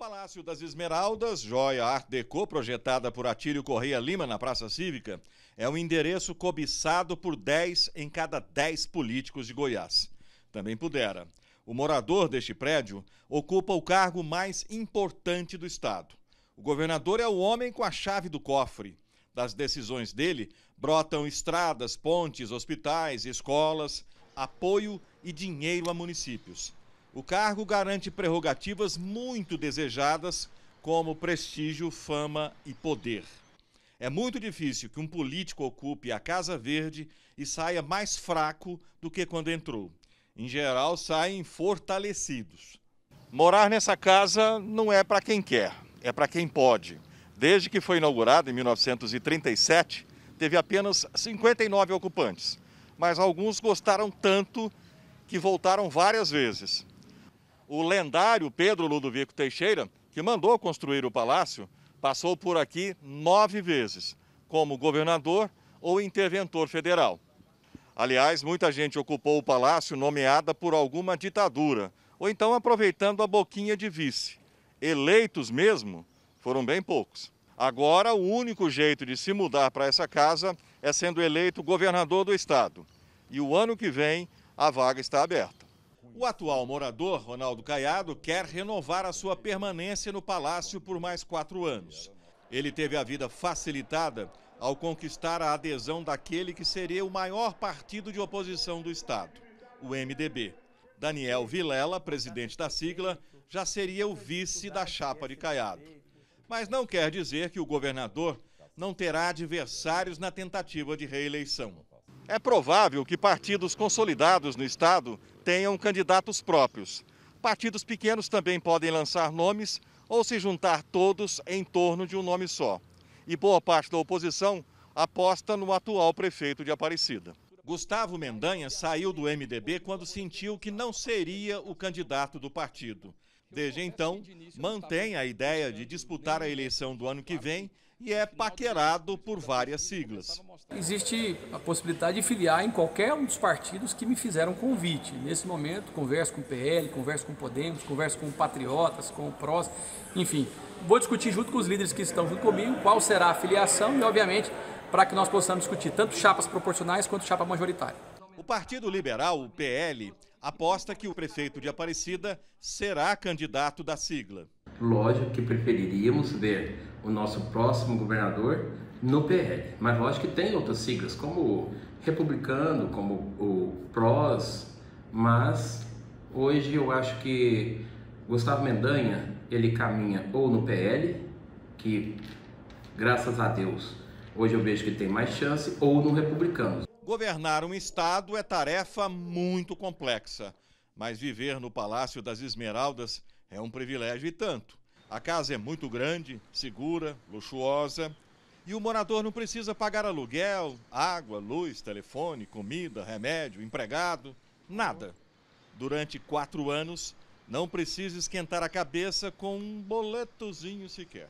Palácio das Esmeraldas, joia Art Deco projetada por Atílio Correia Lima na Praça Cívica, é um endereço cobiçado por 10 em cada 10 políticos de Goiás. Também pudera. O morador deste prédio ocupa o cargo mais importante do Estado. O governador é o homem com a chave do cofre. Das decisões dele brotam estradas, pontes, hospitais, escolas, apoio e dinheiro a municípios. O cargo garante prerrogativas muito desejadas, como prestígio, fama e poder. É muito difícil que um político ocupe a Casa Verde e saia mais fraco do que quando entrou. Em geral, saem fortalecidos. Morar nessa casa não é para quem quer, é para quem pode. Desde que foi inaugurada em 1937, teve apenas 59 ocupantes, mas alguns gostaram tanto que voltaram várias vezes. O lendário Pedro Ludovico Teixeira, que mandou construir o palácio, passou por aqui nove vezes, como governador ou interventor federal. Aliás, muita gente ocupou o palácio nomeada por alguma ditadura, ou então aproveitando a boquinha de vice. Eleitos mesmo foram bem poucos. Agora, o único jeito de se mudar para essa casa é sendo eleito governador do estado. E o ano que vem, a vaga está aberta. O atual morador, Ronaldo Caiado, quer renovar a sua permanência no palácio por mais quatro anos. Ele teve a vida facilitada ao conquistar a adesão daquele que seria o maior partido de oposição do Estado, o MDB. Daniel Vilela, presidente da sigla, já seria o vice da chapa de Caiado. Mas não quer dizer que o governador não terá adversários na tentativa de reeleição. É provável que partidos consolidados no Estado tenham candidatos próprios. Partidos pequenos também podem lançar nomes ou se juntar todos em torno de um nome só. E boa parte da oposição aposta no atual prefeito de Aparecida. Gustavo Mendanha saiu do MDB quando sentiu que não seria o candidato do partido. Desde então, mantém a ideia de disputar a eleição do ano que vem e é paquerado por várias siglas. Existe a possibilidade de filiar em qualquer um dos partidos que me fizeram convite. Nesse momento, converso com o PL, converso com o Podemos, converso com o Patriotas, com o PROS, enfim. Vou discutir junto com os líderes que estão junto comigo qual será a filiação e, obviamente, para que nós possamos discutir tanto chapas proporcionais quanto chapa majoritária. O Partido Liberal, o PL, aposta que o prefeito de Aparecida será candidato da sigla. Lógico que preferiríamos ver o nosso próximo governador no PL, mas lógico que tem outras siglas, como o Republicano, como o PROS, mas hoje eu acho que Gustavo Mendanha ele caminha ou no PL, que graças a Deus hoje eu vejo que tem mais chance, ou no Republicano. Governar um estado é tarefa muito complexa, mas viver no Palácio das Esmeraldas é um privilégio e tanto. A casa é muito grande, segura, luxuosa e o morador não precisa pagar aluguel, água, luz, telefone, comida, remédio, empregado, nada. Durante quatro anos, não precisa esquentar a cabeça com um boletozinho sequer.